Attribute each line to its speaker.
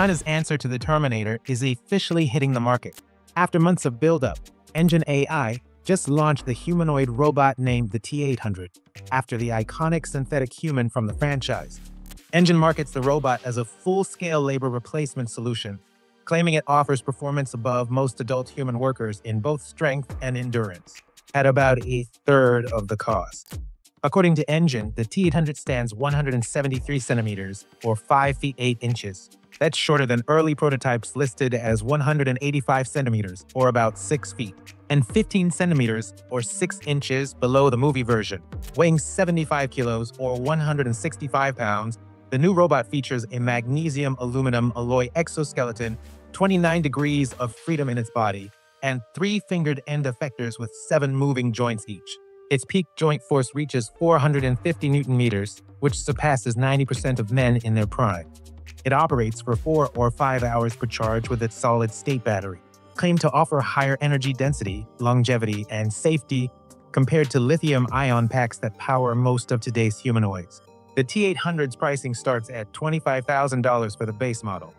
Speaker 1: China's answer to the Terminator is officially hitting the market. After months of build-up, Engine AI just launched the humanoid robot named the T-800, after the iconic synthetic human from the franchise. Engine markets the robot as a full-scale labor replacement solution, claiming it offers performance above most adult human workers in both strength and endurance, at about a third of the cost. According to Engine, the T800 stands 173 centimeters, or 5 feet 8 inches. That's shorter than early prototypes listed as 185 centimeters, or about 6 feet, and 15 centimeters, or 6 inches below the movie version. Weighing 75 kilos, or 165 pounds, the new robot features a magnesium aluminum alloy exoskeleton, 29 degrees of freedom in its body, and three fingered end effectors with seven moving joints each. Its peak joint force reaches 450 newton meters, which surpasses 90% of men in their prime. It operates for four or five hours per charge with its solid-state battery, claimed to offer higher energy density, longevity, and safety compared to lithium-ion packs that power most of today's humanoids. The T800's pricing starts at $25,000 for the base model,